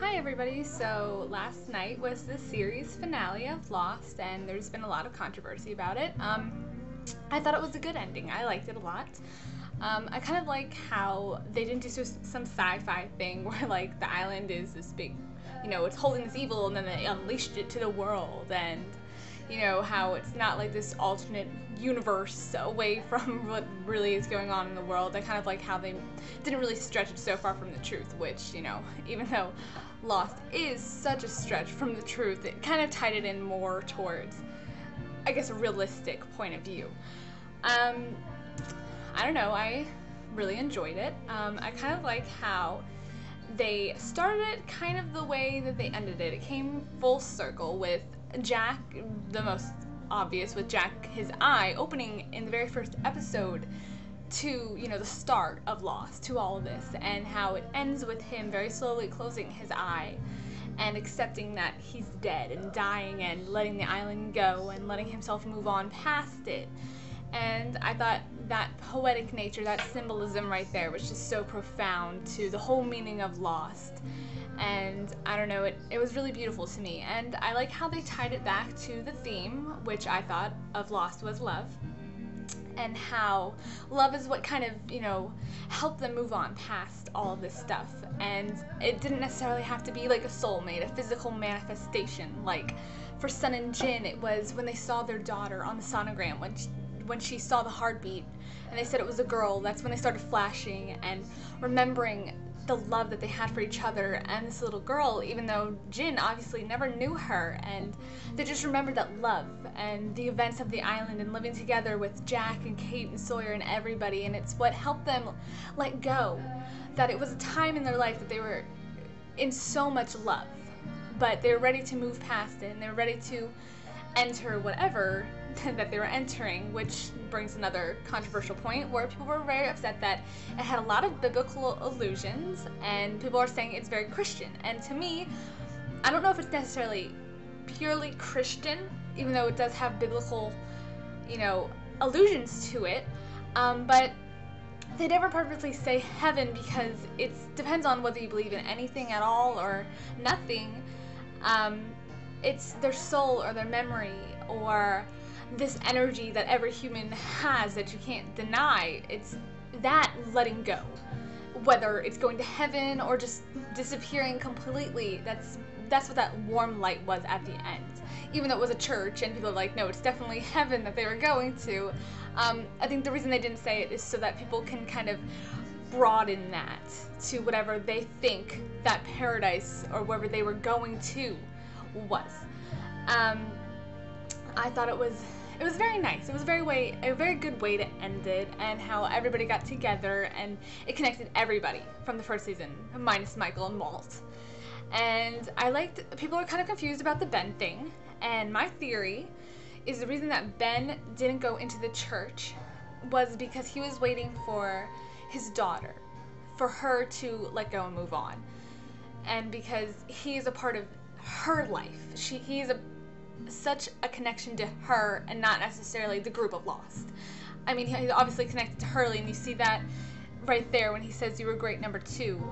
Hi, everybody. So, last night was the series finale of Lost, and there's been a lot of controversy about it. Um, I thought it was a good ending. I liked it a lot. Um, I kind of like how they didn't do some sci fi thing where, like, the island is this big, you know, it's holding this evil, and then they unleashed it to the world, and, you know, how it's not like this alternate universe away from what really is going on in the world. I kind of like how they didn't really stretch it so far from the truth, which, you know, even though Lost is such a stretch from the truth, it kind of tied it in more towards, I guess, a realistic point of view. Um, I don't know, I really enjoyed it. Um, I kind of like how they started it kind of the way that they ended it. It came full circle with Jack, the most obvious with Jack his eye opening in the very first episode to you know the start of Lost to all of this and how it ends with him very slowly closing his eye and accepting that he's dead and dying and letting the island go and letting himself move on past it. And I thought that poetic nature that symbolism right there was just so profound to the whole meaning of Lost and I don't know, it, it was really beautiful to me. And I like how they tied it back to the theme, which I thought of Lost was love, and how love is what kind of, you know, helped them move on past all this stuff. And it didn't necessarily have to be like a soulmate, a physical manifestation. Like for Sun and Jin, it was when they saw their daughter on the sonogram, when she, when she saw the heartbeat and they said it was a girl, that's when they started flashing and remembering the love that they had for each other and this little girl, even though Jin obviously never knew her, and they just remembered that love and the events of the island and living together with Jack and Kate and Sawyer and everybody, and it's what helped them let go. That it was a time in their life that they were in so much love, but they were ready to move past it and they were ready to enter whatever that they were entering, which brings another controversial point where people were very upset that it had a lot of biblical allusions, and people are saying it's very Christian. And to me, I don't know if it's necessarily purely Christian, even though it does have biblical, you know, allusions to it. Um, but they never perfectly say heaven because it depends on whether you believe in anything at all or nothing. Um, it's their soul or their memory or this energy that every human has that you can't deny. It's that letting go. Whether it's going to heaven or just disappearing completely, that's that's what that warm light was at the end. Even though it was a church and people are like, no, it's definitely heaven that they were going to. Um, I think the reason they didn't say it is so that people can kind of broaden that to whatever they think that paradise or wherever they were going to was. Um, I thought it was it was very nice. It was a very way a very good way to end it, and how everybody got together and it connected everybody from the first season, minus Michael and Walt. And I liked people are kind of confused about the Ben thing, and my theory is the reason that Ben didn't go into the church was because he was waiting for his daughter, for her to let go and move on, and because he is a part of her life. She he's a such a connection to her and not necessarily the group of Lost. I mean, he's obviously connected to Hurley, and you see that right there when he says you were great number two.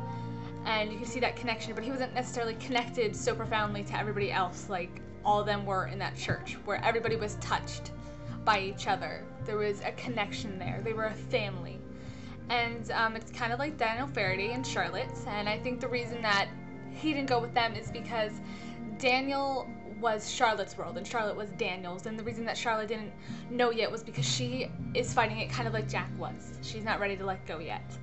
And you can see that connection, but he wasn't necessarily connected so profoundly to everybody else like all of them were in that church, where everybody was touched by each other. There was a connection there. They were a family. And um, it's kind of like Daniel Faraday and Charlotte. And I think the reason that he didn't go with them is because Daniel was Charlotte's world and Charlotte was Daniel's. And the reason that Charlotte didn't know yet was because she is fighting it kind of like Jack was. She's not ready to let go yet.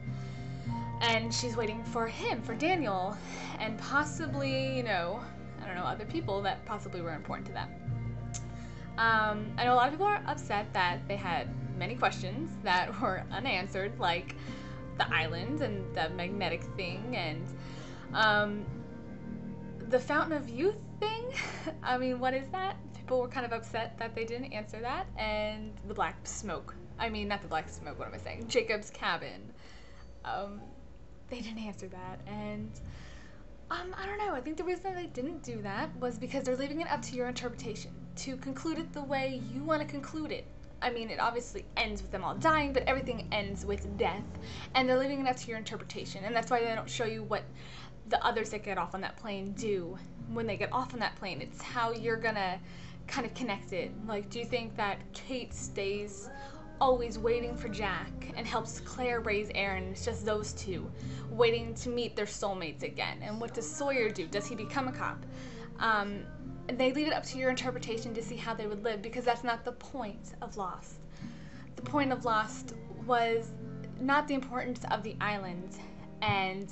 And she's waiting for him, for Daniel, and possibly, you know, I don't know, other people that possibly were important to them. Um, I know a lot of people are upset that they had many questions that were unanswered, like the island and the magnetic thing and um, the Fountain of Youth thing. I mean, what is that? People were kind of upset that they didn't answer that. And the Black Smoke. I mean, not the Black Smoke, what am I saying? Jacob's Cabin. Um, they didn't answer that. And um, I don't know. I think the reason they didn't do that was because they're leaving it up to your interpretation to conclude it the way you want to conclude it. I mean, it obviously ends with them all dying, but everything ends with death, and they're leaving it up to your interpretation, and that's why they don't show you what the others that get off on that plane do when they get off on that plane. It's how you're gonna kind of connect it. Like, do you think that Kate stays always waiting for Jack and helps Claire raise Aaron? It's just those two waiting to meet their soulmates again. And what does Sawyer do? Does he become a cop? Um, they leave it up to your interpretation to see how they would live because that's not the point of Lost. The point of Lost was not the importance of the island and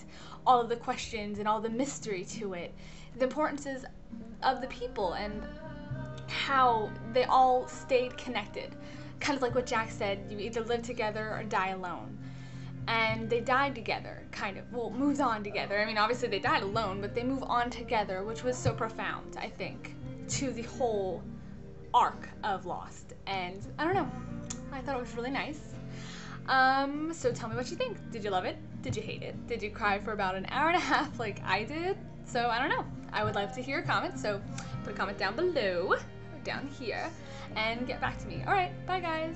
all of the questions and all the mystery to it. The importance is of the people and how they all stayed connected. Kind of like what Jack said you either live together or die alone. And they died together, kind of. Well, moved on together. I mean, obviously they died alone, but they move on together, which was so profound, I think, to the whole arc of Lost. And I don't know, I thought it was really nice. Um, so tell me what you think. Did you love it? Did you hate it? Did you cry for about an hour and a half like I did? So I don't know. I would love to hear your comments, so put a comment down below, down here, and get back to me. Alright, bye guys.